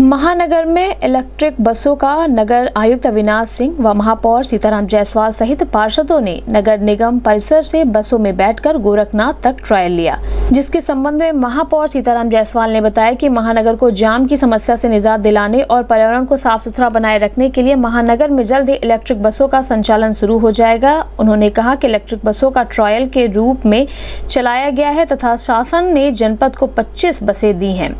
महानगर में इलेक्ट्रिक बसों का नगर आयुक्त अविनाश सिंह व महापौर सीताराम जायसवाल सहित पार्षदों ने नगर निगम परिसर से बसों में बैठकर गोरखनाथ तक ट्रायल लिया, जिसके संबंध में महापौर सीताराम जायसवाल ने बताया कि महानगर को जाम की समस्या से निजात दिलाने और पर्यावरण को साफ़ सुथरा बनाए रखने के लिए महानगर में जल्द ही इलेक्ट्रिक बसों का संचालन शुरू हो जाएगा। उन्होंने कहा कि इलेक्ट्रिक बसों का ट्रायल के रूप में चलाया गया है तथा शासन ने जनपद को 25 बसें दी हैं,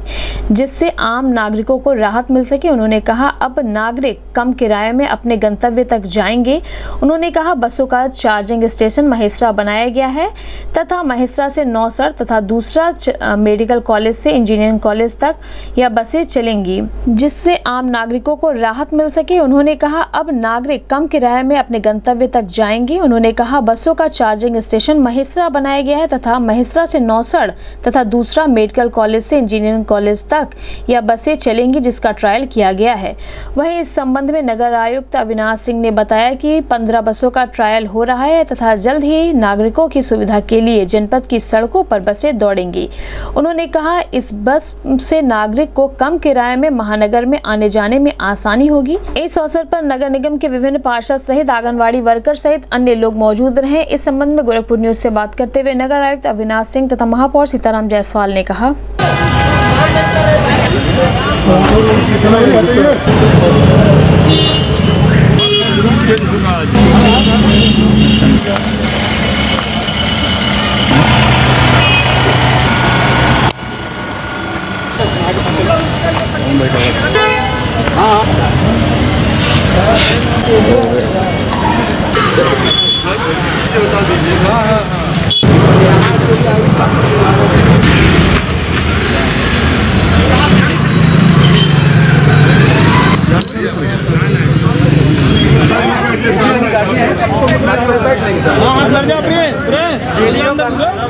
जिससे आम नागरिकों को राहत मिल सके, उन्होंने कहा, अब नागरिक कम किराए में अपने गंतव्य तक जाएँगे। उन्होंने कहा, बसों का चार्जिंग स्टेशन महेसरा बनाया गया है, तथा महेसरा से नौसर तथा दूसरा मेडिकल कॉलेज से इंजीनियरिंग कॉलेज तक यह बसें चलेंगी, जिससे आम नागरिकों को राहत मिल सके। उन्होंने कहा, अब नागरिक कम किराए में अपने गंतव्य तक जाएँगे। उन्होंने कहा, बसों का चार्जिंग स्टेशन महेसरा बनाया गया है तथा महेसरा से नौसड़ तथा दूसरा मेडिकल कॉलेज से इंजीनियरिंग कॉलेज तक यह बसें चलेंगी। जिसका ट्रायल किया गया है। वहीं इस संबंध में नगर आयुक्त अविनाश सिंह ने बताया कि 15 बसों का ट्रायल हो रहा है तथा जल्द ही नागरिकों की सुविधा के लिए जनपद की सड़कों पर बसें दौड़ेंगी। उन्होंने कहा, इस बस से नागरिक को कम किराए में महानगर में आने जाने में आसानी होगी। इस अवसर पर नगर निगम के विभिन्न पार्षद सहित आंगनबाड़ी वर्कर सहित अन्य लोग मौजूद रहे। इस संबंध में गोरखपुर न्यूज़ से बात करते हुए नगर आयुक्त अविनाश सिंह तथा महापौर सीताराम जायसवाल ने कहा। भाई हट जाओ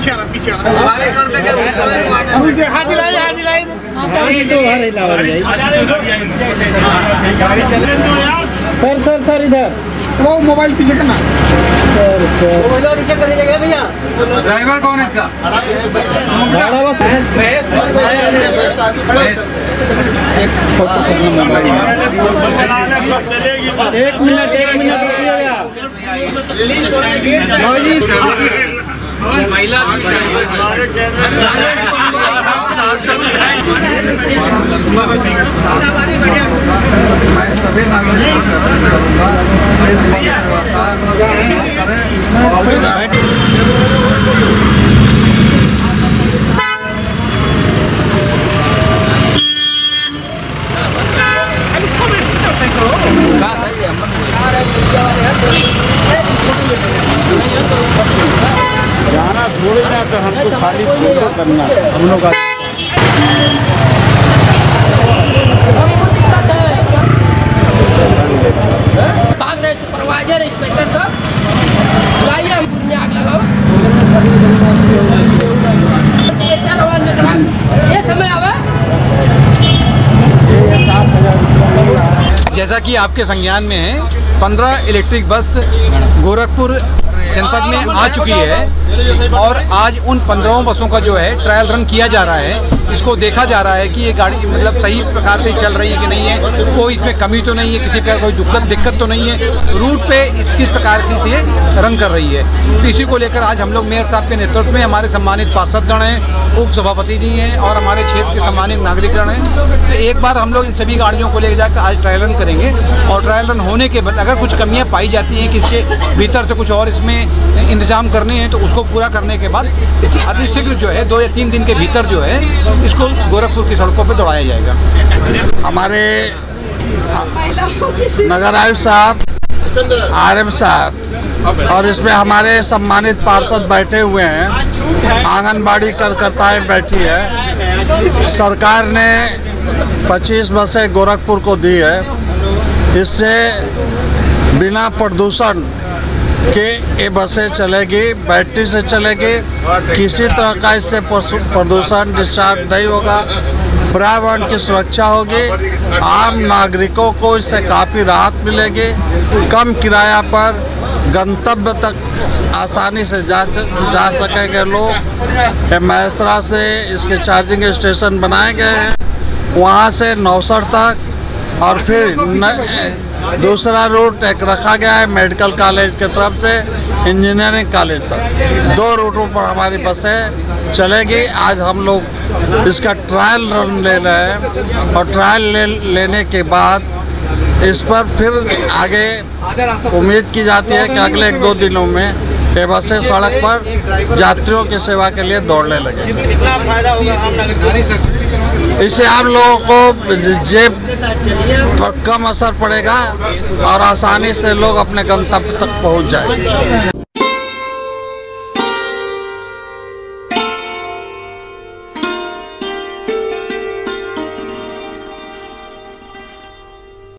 पीछे आ रहा पीछे आ रहा हाथ दिलाई हाथ दिलाई सर सर सर इधर। वो मोबाइल पीछे करना। Sir sir. ड्राइवर कौन है इसका? भाड़ा बस एक मिनट एक मिनट रुकिएगा लो जी। मैं सभी नागरिकों से अपील करूँगा इस बस का उपयोग करें और बिना जाना थोड़ी ना तो हमको खाली करना। हम लोग का है सुपरवाइजर इंस्पेक्टर आग लगाओ। ये समय आवे। जैसा कि आपके संज्ञान में है पंद्रह इलेक्ट्रिक बस गोरखपुर जनपद में आ चुकी है और आज उन पंद्रहों बसों का जो है ट्रायल रन किया जा रहा है, इसको देखा जा रहा है कि ये गाड़ी मतलब सही प्रकार से चल रही है कि नहीं है, कोई इसमें कमी तो नहीं है, किसी प्रकार कोई दिक्कत दिक्कत तो नहीं है रूट पे इस किस प्रकार की से रन कर रही है। तो इसी को लेकर आज हम लोग मेयर साहब के नेतृत्व में हमारे सम्मानित पार्षदगण हैं उप सभापति जी हैं और हमारे क्षेत्र के सम्मानित नागरिकगण हैं। तो एक बार हम लोग इन सभी गाड़ियों को ले जाकर आज ट्रायल रन करेंगे और ट्रायल रन होने के बाद अगर कुछ कमियाँ पाई जाती हैं कि इसके भीतर से कुछ और इसमें इंतज़ाम करने हैं तो उसको पूरा करने के बाद अतिशीघ्र जो है, दो या तीन दिन के भीतर जो है, इसको गोरखपुर की सड़कों पर दौड़ाया जाएगा। हमारे नगर आयुक्त साहब आर एम साहब, और इसमें हमारे सम्मानित पार्षद बैठे हुए हैं। आंगनबाड़ी कार्यकर्ताएँ बैठी है। सरकार ने 25 बसें गोरखपुर को दी है। इससे बिना प्रदूषण के ये बसें चलेगी, बैटरी से चलेगी, किसी तरह का इससे प्रदूषण डिस्चार्ज नहीं होगा। पर्यावरण की सुरक्षा होगी। आम नागरिकों को इससे काफ़ी राहत मिलेगी। कम किराया पर गंतव्य तक आसानी से जा जा सकेंगे लोग। मैसरा से इसके चार्जिंग स्टेशन बनाए गए हैं। वहाँ से नौसर तक और फिर न, दूसरा रूट एक रखा गया है मेडिकल कॉलेज के तरफ़ से इंजीनियरिंग कॉलेज तक। दो रूटों पर हमारी बसें चलेगी। आज हम लोग इसका ट्रायल रन ले रहे हैं और ट्रायल ले, लेने के बाद इस पर फिर आगे उम्मीद की जाती है कि अगले एक दो दिनों में ये बसें सड़क पर यात्रियों की सेवा के लिए दौड़ने लगे कितना फ़ायदा होगा आम नागरिक इससे आप लोगों को जेब पर कम असर पड़ेगा और आसानी से लोग अपने गंतव्य तक पहुँच जाएँगे।